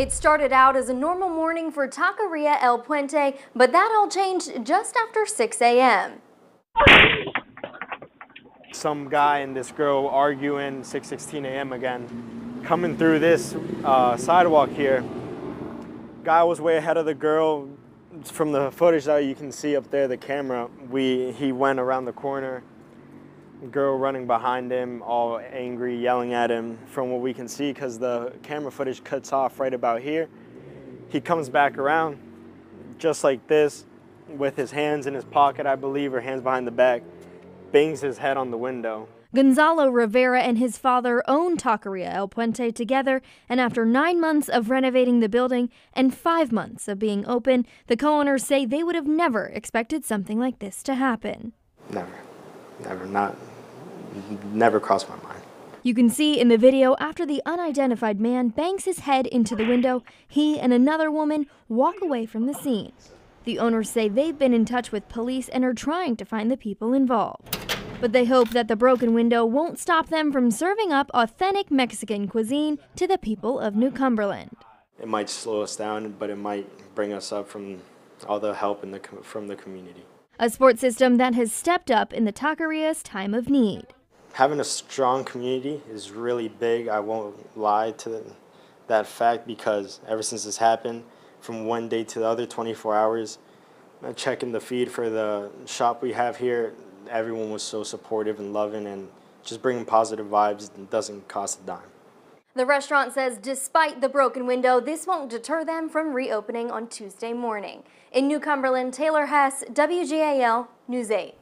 It started out as a normal morning for Taqueria El Puente, but that all changed just after 6 a.m. Some guy and this girl arguing 6:16 a.m. again. Coming through this uh, sidewalk here, guy was way ahead of the girl. From the footage that you can see up there, the camera, we he went around the corner. Girl running behind him, all angry, yelling at him. From what we can see, because the camera footage cuts off right about here, he comes back around, just like this, with his hands in his pocket, I believe, or hands behind the back, bangs his head on the window. Gonzalo Rivera and his father own Taqueria El Puente together, and after nine months of renovating the building and five months of being open, the co owners say they would have never expected something like this to happen. Never, never, not, never crossed my mind. You can see in the video after the unidentified man bangs his head into the window, he and another woman walk away from the scene. The owners say they've been in touch with police and are trying to find the people involved. But they hope that the broken window won't stop them from serving up authentic Mexican cuisine to the people of New Cumberland. It might slow us down, but it might bring us up from all the help in the, from the community. A sports system that has stepped up in the taqueria's time of need. Having a strong community is really big. I won't lie to that fact because ever since this happened, from one day to the other, 24 hours, uh, checking the feed for the shop we have here, everyone was so supportive and loving and just bringing positive vibes. It doesn't cost a dime. The restaurant says despite the broken window, this won't deter them from reopening on Tuesday morning. In New Cumberland, Taylor Hess, WGAL News 8.